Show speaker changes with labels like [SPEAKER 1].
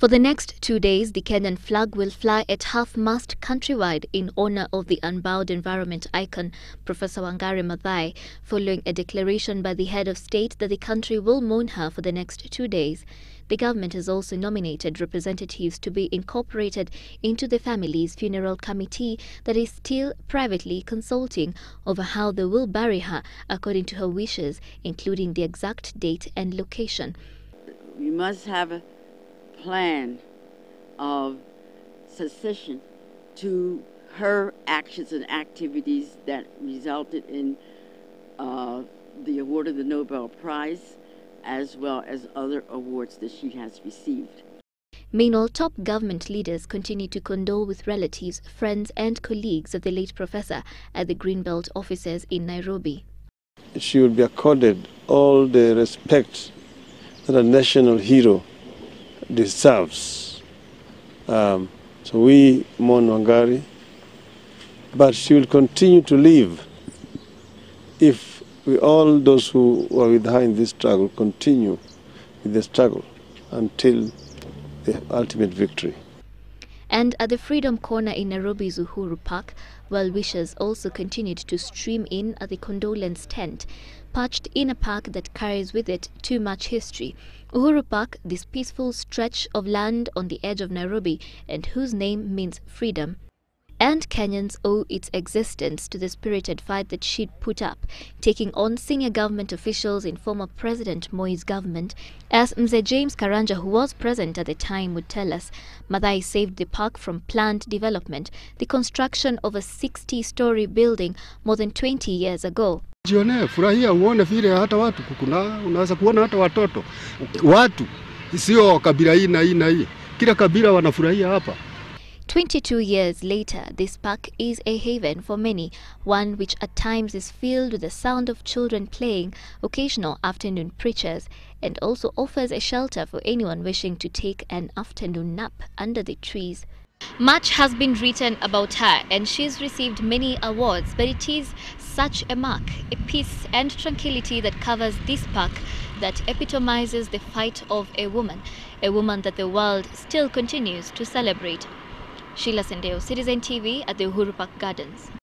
[SPEAKER 1] For the next two days, the Kenyan flag will fly at half-mast countrywide in honor of the unbowed environment icon, Professor Wangari Maathai, following a declaration by the head of state that the country will mourn her for the next two days. The government has also nominated representatives to be incorporated into the family's funeral committee that is still privately consulting over how they will bury her according to her wishes, including the exact date and location.
[SPEAKER 2] We must have plan of succession to her actions and activities that resulted in uh, the award of the Nobel Prize, as well as other awards that she has received.
[SPEAKER 1] Meanwhile, top government leaders continue to condole with relatives, friends, and colleagues of the late professor at the Greenbelt offices in Nairobi.
[SPEAKER 3] She will be accorded all the respect that a national hero deserves. Um, so we mourn Wangari, but she will continue to live if we all those who were with her in this struggle continue with the struggle until the ultimate victory.
[SPEAKER 1] And at the Freedom Corner in Nairobi's Uhuru Park, well-wishers also continued to stream in at the condolence tent, perched in a park that carries with it too much history. Uhuru Park, this peaceful stretch of land on the edge of Nairobi and whose name means freedom, and Kenyans owe its existence to the spirited fight that she'd put up, taking on senior government officials in former President Moi's government. As Mzee James Karanja, who was present at the time, would tell us, Madai saved the park from planned development, the construction of a 60-story building more than 20 years ago.
[SPEAKER 4] Furahia, uone vile hata watu kuna, unaweza kuona hata watoto watu, sio kabila hii na hii na hii, kila kabila wanafurahia hapa.
[SPEAKER 1] 22 years later, this park is a haven for many, one which at times is filled with the sound of children playing, occasional afternoon preachers, and also offers a shelter for anyone wishing to take an afternoon nap under the trees. Much has been written about her and she's received many awards, but it is such a mark, a peace and tranquility that covers this park that epitomizes the fight of a woman, a woman that the world still continues to celebrate. Sheila Sendeo, Citizen TV at the Uhuru Park Gardens.